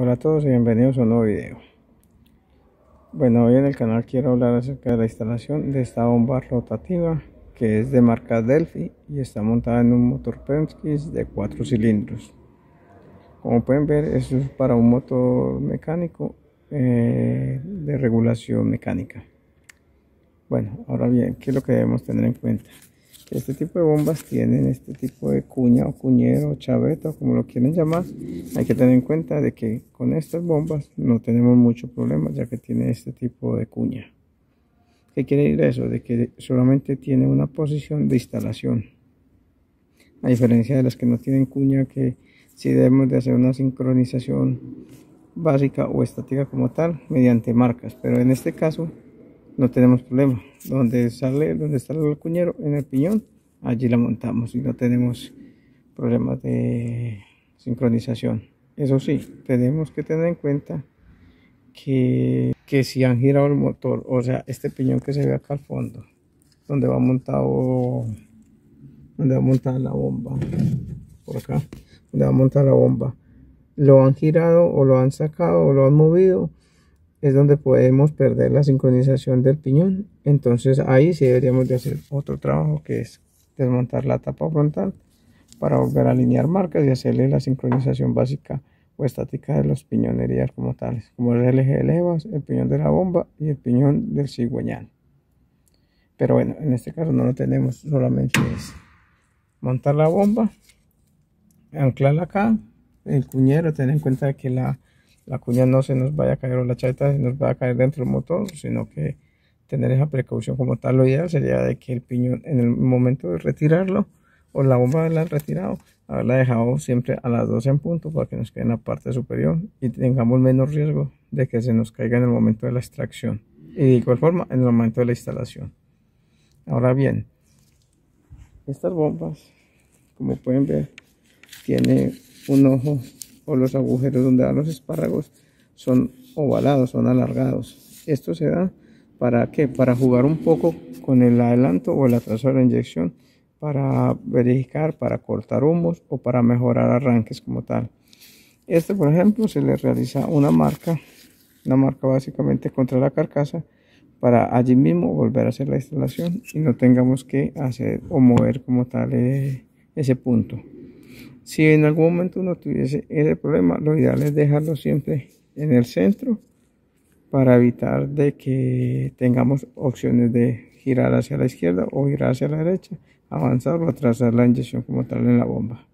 Hola a todos y bienvenidos a un nuevo video. Bueno, hoy en el canal quiero hablar acerca de la instalación de esta bomba rotativa que es de marca Delphi y está montada en un motor Penske de 4 cilindros. Como pueden ver, esto es para un motor mecánico eh, de regulación mecánica. Bueno, ahora bien, ¿qué es lo que debemos tener en cuenta? Este tipo de bombas tienen este tipo de cuña o cuñero o chaveta, como lo quieren llamar. Hay que tener en cuenta de que con estas bombas no tenemos mucho problema ya que tiene este tipo de cuña. ¿Qué quiere decir eso? De que solamente tiene una posición de instalación. A diferencia de las que no tienen cuña que si debemos de hacer una sincronización básica o estática como tal mediante marcas. Pero en este caso no tenemos problema. Donde sale, donde está el cuñero en el piñón, allí la montamos y no tenemos problemas de sincronización. Eso sí, tenemos que tener en cuenta que, que si han girado el motor, o sea, este piñón que se ve acá al fondo, donde va montado, donde va montada la bomba, por acá, donde va montada la bomba, lo han girado o lo han sacado o lo han movido, es donde podemos perder la sincronización del piñón. Entonces ahí sí deberíamos de hacer otro trabajo que es desmontar la tapa frontal para volver a alinear marcas y hacerle la sincronización básica o estática de los piñonerías como tales, como el eje de levas, el piñón de la bomba y el piñón del cigüeñal. Pero bueno, en este caso no lo tenemos, solamente es montar la bomba, anclarla acá, el cuñero, tener en cuenta que la la cuña no se nos vaya a caer o la chata se nos vaya a caer dentro del motor, sino que tener esa precaución como tal. Lo ideal sería de que el piñón en el momento de retirarlo o la bomba haberla retirado, haberla dejado siempre a las 12 en punto para que nos quede en la parte superior y tengamos menos riesgo de que se nos caiga en el momento de la extracción y de igual forma en el momento de la instalación. Ahora bien, estas bombas, como pueden ver, tiene un ojo o los agujeros donde van los espárragos son ovalados, son alargados. Esto se da para qué? Para jugar un poco con el adelanto o el atraso de la inyección, para verificar, para cortar humos o para mejorar arranques como tal. Este, por ejemplo, se le realiza una marca, una marca básicamente contra la carcasa para allí mismo volver a hacer la instalación y no tengamos que hacer o mover como tal eh, ese punto. Si en algún momento uno tuviese ese problema, lo ideal es dejarlo siempre en el centro para evitar de que tengamos opciones de girar hacia la izquierda o girar hacia la derecha, avanzar o atrasar la inyección como tal en la bomba.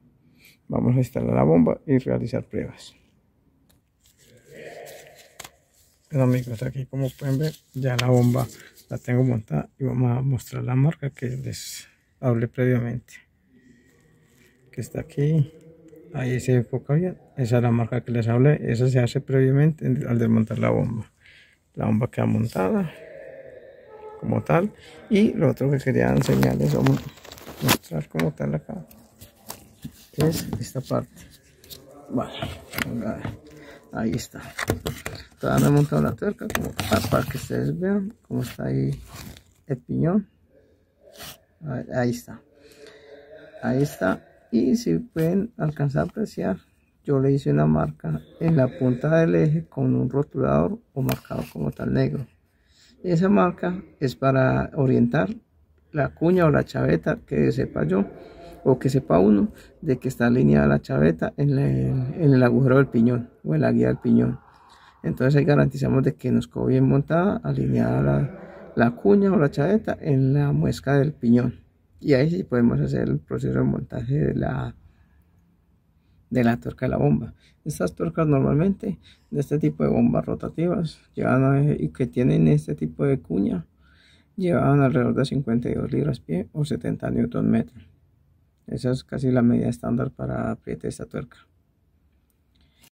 Vamos a instalar la bomba y realizar pruebas. Bueno amigos, aquí como pueden ver ya la bomba la tengo montada y vamos a mostrar la marca que les hablé previamente que está aquí. Ahí se enfoca bien. Esa es la marca que les hablé. Esa se hace previamente al desmontar la bomba. La bomba queda montada como tal. Y lo otro que quería enseñarles o mostrar como tal acá es esta parte. Vale ahí está. Todavía no he montado la tuerca para que ustedes vean cómo está ahí el piñón. Ahí está. Ahí está y si pueden alcanzar a apreciar yo le hice una marca en la punta del eje con un rotulador o marcado como tal negro. Esa marca es para orientar la cuña o la chaveta que sepa yo o que sepa uno de que está alineada la chaveta en, el agujero del piñón o en la guía del piñón. Entonces ahí garantizamos de que nos quedó bien montada alineada la, la cuña o la chaveta en la muesca del piñón y ahí sí podemos hacer el proceso de montaje de la de la tuerca de la bomba. Estas tuercas normalmente de este tipo de bombas rotativas llevan y que tienen este tipo de cuña llevan alrededor de 52 libras pie o 70 newton metro. Esa es casi la medida estándar para apriete esta tuerca